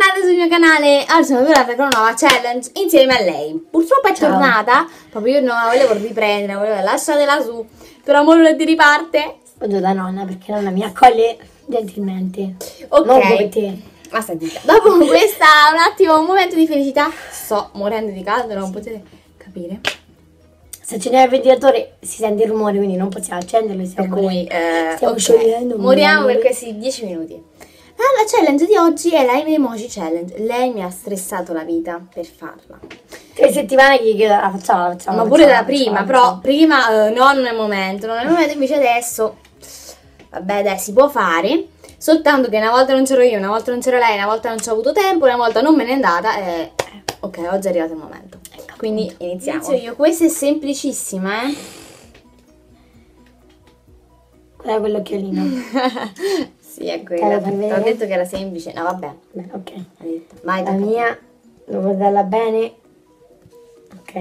bentornate sul mio canale. Oggi sono tornata con una nuova challenge insieme a lei. Purtroppo è Ciao. tornata, proprio io non la volevo riprendere, volevo lasciarla su. Però ora ti riparte. Vado da nonna perché nonna mi accoglie gentilmente. Ok. Non come te. Ma sentite, dopo questa un attimo, un momento di felicità. Sto morendo di caldo, non potete capire. Se accendiamo il ventilatore si sente il rumore, quindi non possiamo accenderlo. Per Stiamo cui eh, stiamo ok, sciogliendo. moriamo per questi 10 minuti. Ah, la challenge di oggi è la emoji challenge. Lei mi ha stressato la vita per farla. Tre settimane che chiedo la facciamo, la facciamo. Ma pure facciamo, la prima, facciamo, però la prima eh, non nel momento, non nel momento invece adesso, vabbè dai, si può fare, soltanto che una volta non c'ero io, una volta non c'era lei, una volta non ci ho avuto tempo, una volta non me n'è andata e ok, oggi è arrivato il momento. Quindi iniziamo. Inizio io, questa è semplicissima, eh. facciamo. Quella è quell'occhiolino. sì, è quella. fai ho detto che era semplice. No, vabbè. Beh, ok. detto. La mia, devo guardarla bene. Ok.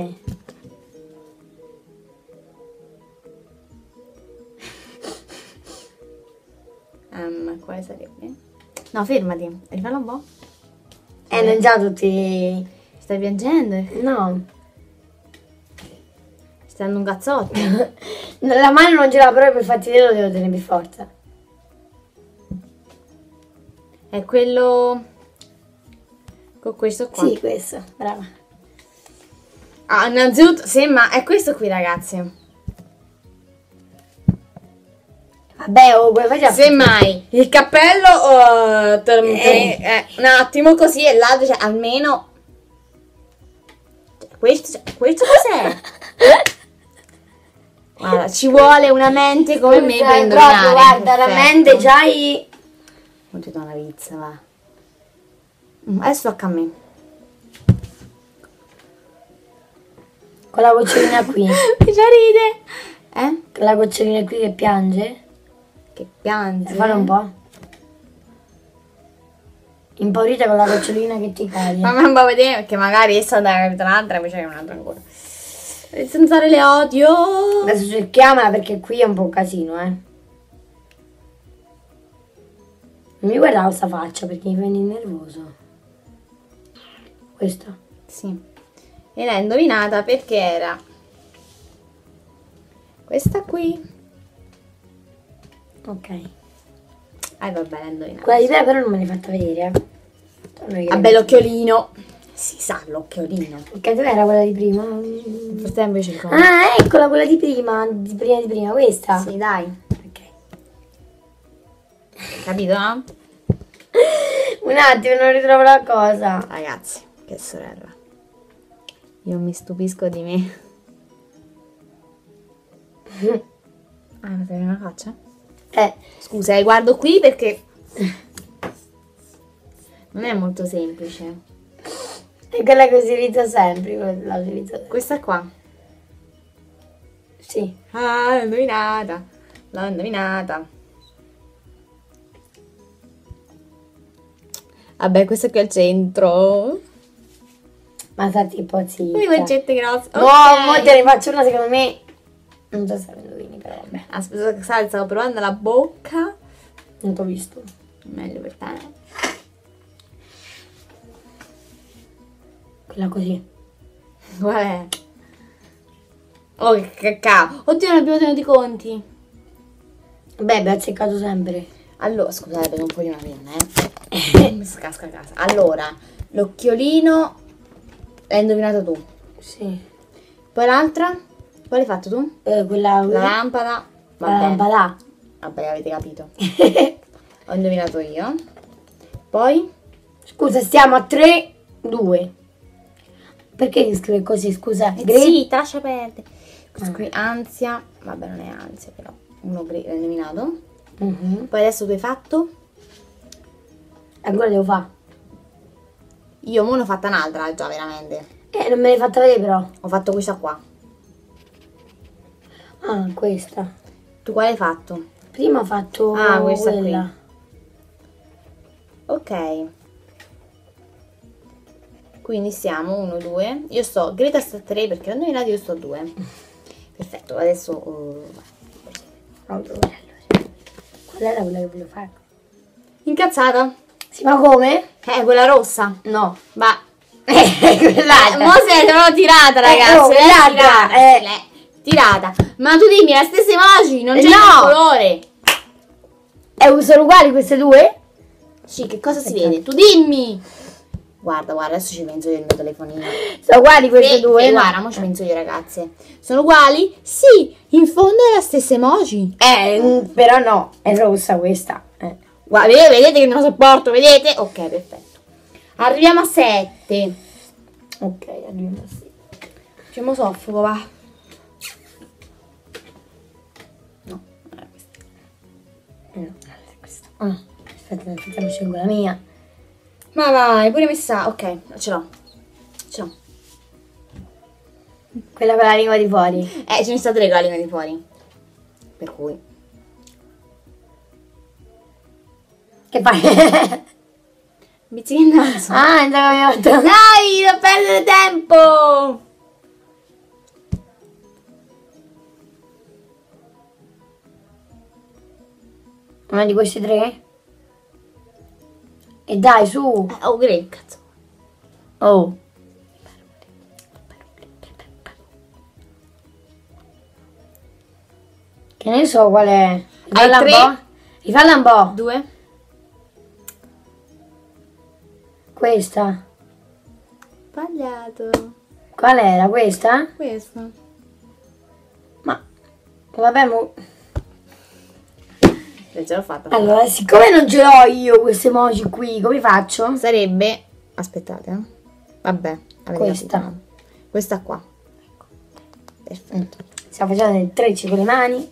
Ehm, quale sarebbe? No, fermati, rifalla un po'. Eh, non già tutti... Stai piangendo? No. Stai dando un cazzotto? La mano non ce l'ha, però per farti vedere lo devo tenere per forza. È quello con questo qua. Sì, questo. Brava. Ah, innanzitutto, sembra è questo qui, ragazzi. Vabbè, oh, facciamo? Semmai il cappello oh, te- eh, un attimo così e l'altro cioè almeno Cioè, questo, cioè, questo cos'è? Guarda, ci vuole una mente come me per indovinare. guarda, la mente c'hai... Non ti do una pizza, va. Mm, Adesso tocca a me. Con la gocciolina qui. Mi già ride. Eh? Con la gocciolina qui che piange. Che piange. Fare un po'. Impaurita con la gocciolina che ti cade. Fammi un po' vedere perché magari essa andava a capire un'altra invece che un'altra ancora. Senza le odio. Adesso cerchiamola perché qui è un po' un casino, eh. Non mi guarda questa faccia perché mi prendi nervoso. Questo. Sì. E l'ha indovinata perché era questa qui. Ok. Ah, vabbè, l'ha indovinata. Quella di te però non me l'hai fatta vedere, eh. Vabbè, l'occhiolino. Si sa, l'occhiolino. Ok, dove era quella di prima? Frattempo io cerco. Ah, eccola quella di prima, di prima di prima, questa. Sì, dai. Capito? Un attimo, non ritrovo la cosa. Ragazzi, che sorella. Io mi stupisco di me. Ah, ma sei una faccia? Eh, Scusa, eh, guardo qui perché non è molto semplice. è quella che utilizzo sempre, quella la utilizzo sempre. Questa qua. Sì. Ah, l'ho indovinata. L'ho indovinata. Vabbè, questo qui è il centro. Ma sta tipo zitta. Quindi concette grosse. No, Ok. mo te ne faccio una secondo me. Non so se la indovini, però vabbè. Aspetta che salsa, stavo provando la bocca. Non t'ho visto. Meglio per te. Quella così. Qual è? Oh, che cacao. Oddio, non abbiamo tenuto i conti. Beh, abbiamo azzeccato sempre. Allora, scusate, ho po' di una penna, eh. Mi scasca a casa. Allora, l'occhiolino l'hai indovinato tu. Sì. Poi l'altra? Quale hai fatto tu? Eh, quella... La lampada. la Vabbè. lampada. Vabbè, avete capito. Ho indovinato io. Poi? Scusa, stiamo a 3, 2. Perché ti scrive così, scusa? Eh, Gre- sì, lascia perdere. Questo Ah. qui, ansia. Vabbè, non è ansia, però. Uno gre- l'hai indovinato. Mhm. Poi adesso tu hai fatto? Ancora devo fare. Io mo ne ho fatta un'altra già, veramente. Eh, non me l'hai fatta vedere però. Ho fatto questa qua. Ah, questa. Tu quale hai fatto? Prima ho fatto Ah, questa quella. Ok. Quindi siamo 1, 2. Io sto, Greta sta a 3 perché ho indovinato io sto a 2. Perfetto, adesso... uh, Allora, Qual era quella che volevo fare? Incazzata? Sì, ma come? Eh, quella rossa. No. Va. Eh, Eh, quell'altra. mo se l'ho tirata, ragazzi. oh, l'hai l'altra, tirata, eh. sì, l'hai tirata. Ma tu dimmi, la stessa emoji, non Eh, c'è no. il colore. Eh, sono uguali queste due? Sì, che cosa si vede? Tu dimmi. Guarda, guarda, adesso ci penso io il mio telefonino. Sono uguali queste Sì, due? sì, no? guarda, mo ci penso io, ragazze. Sono uguali? Sì, in fondo è la stessa emoji. Eh, mm, però no, è rossa questa. Eh. Guarda, vedete, che non lo sopporto, vedete? Ok, perfetto. Arriviamo a 7. Ok, arriviamo a sì. Cioè, mo soffoco, va. No, era questa. No, è questa. Ah, aspetta, aspetta, scelgo la mia. Ma vai, pure messa. Ok, ce l'ho. Ce l'ho. Quella con la lingua di fuori. Eh, ce ne sta tre con la lingua di fuori. Per cui. Che fai? Il naso. ah, avevo fatto. Dai, non perdere tempo! Una di questi tre? E dai, su. Eh, oh, che cazzo. Oh. Che ne so qual è. Rifalla un po'. Rifalla un po'. Due. Questa. Sbagliato. Qual era questa? Questo. Ma vabbè, mo... Ce l'ho fatta. allora, siccome non ce l'ho io queste emoji qui, come faccio? Sarebbe. Aspettate, eh. Vabbè. Questa. capito? Questa qua. Perfetto. Stiamo facendo il 13 con le mani.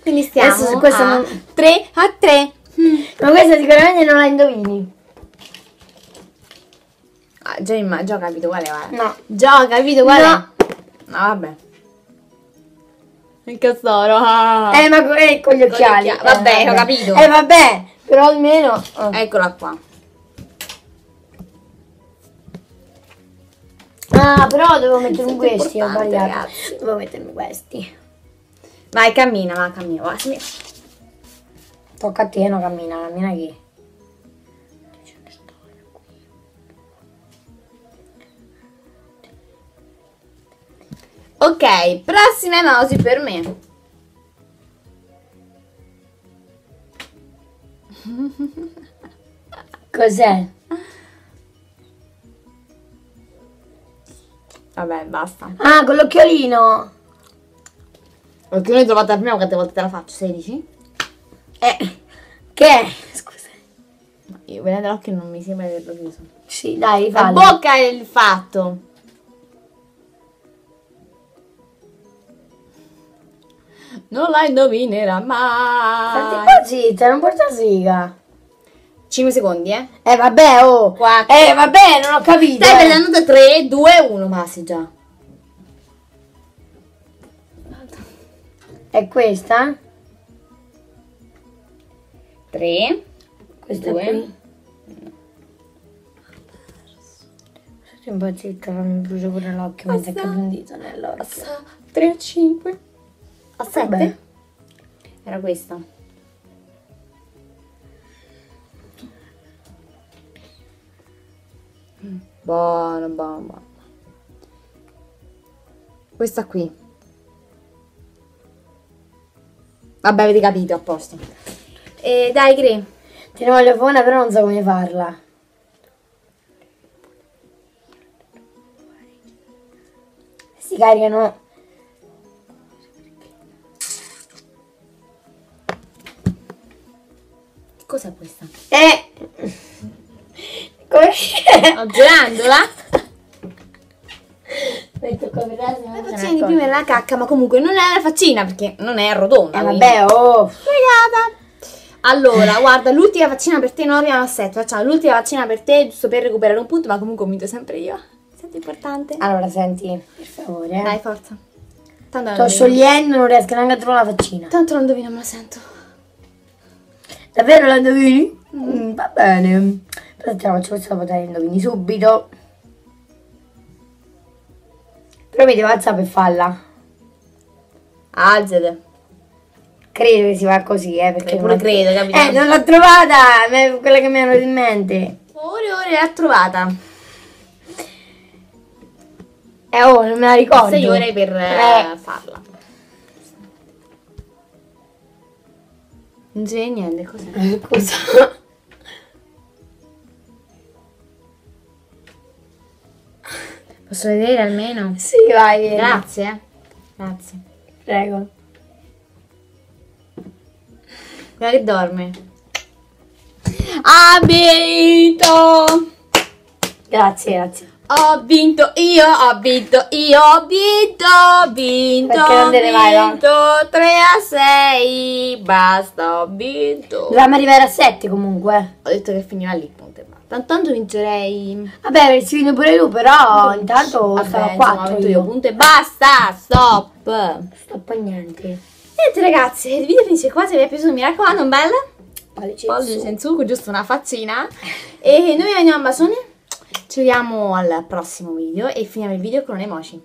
Quindi stiamo Adesso su questa a non- 3 a 3. Ma questa sicuramente non la indovini. Ah, già, imma- già ho capito qual è, guarda. No. Già ho capito qual No. è. No, vabbè. Il castoro. ah. Eh, ma eh, con gli occhiali. occhiali. Vabbè, ho capito. Eh, vabbè, però almeno... oh. Eccola qua. Ah, però devo mettermi questi, ho sbagliato. ragazzi. Devo mettermi questi. Vai, cammina, va, cammina. va. Tocca a te, no, cammina, cammina chi? Ok, prossima emoji per me. Cos'è? Vabbè, basta. Ah, con l'occhiolino. L'ho trovata prima, quante volte te la faccio? 16? Eh, che è? Scusa. Io vedendo l'occhio non mi sembra di averlo chiuso. Sì, dai, La fallo. bocca è il fatto. Non la indovinerà Senti mai. qua zitta, non porta siga. 5 secondi, eh. Eh, vabbè, oh. Quattro. Eh, vabbè, non ho capito. Stai eh. prendendo da 3, 2, 1, passi già. È questa? 3, Questa Due. qui? Stai un po' zitta, mi brucia pure l'occhio mentre Basta. che un dito nell'occhio. 3, 5, a 7. Vabbè. Era questa. Buono, buono, buono. Questa qui. Vabbè, avete capito, a posto. E dai, Gre. Te ne voglio fare una, però non so come farla. Si caricano. Sto girandola? Metto come La faccina di prima è la cacca, ma comunque non è la faccina perché non è rotonda. Eh vabbè, oh! Fregata. Allora, guarda, l'ultima faccina per te, non arriviamo a 7, facciamo l'ultima faccina per te, giusto per recuperare un punto, ma comunque ho vinto sempre io. Senti importante. Allora, senti, per favore. Dai, forza. Tanto Sto sciogliendo, non riesco neanche a trovare la faccina. Tanto non indovino, me la sento. Davvero la indovini? Mm, va bene. La faccio questa potrai indovini subito. Però mi devo alzare per farla. Alzate. Credo che si fa così, eh, perché Pure non- credo, capito? Eh, non l'ho trovata, è quella che mi hanno in mente. Ore ore l'ha trovata. Eh, oh, non me la ricordo. Sei ore per eh, Eh, farla. Non vede niente, cos'è? eh, scusa. Posso vedere almeno? sì, vai, vieni. Grazie. eh. Grazie. Prego. Quella che dorme. Ha vinto! Grazie, grazie. Ho vinto io, ho vinto io, ho vinto, ho vinto, Perché non te ne vai, ho va? vinto 3 a 6, basta, ho vinto. Dovevamo arrivare a 7 comunque. Ho detto che finiva lì. Tanto, vincerei. Vabbè, avresti vinto pure tu, però intanto Vabbè, stavo a insomma, ho 4 vinto io. punto e basta, stop. Stop a niente. Niente ragazzi, il video finisce qua, se vi è piaciuto mi raccomando un bel Pollice pollice in su. giusto una faccina. E noi veniamo a bacione, ci vediamo al prossimo video e finiamo il video con un emoji.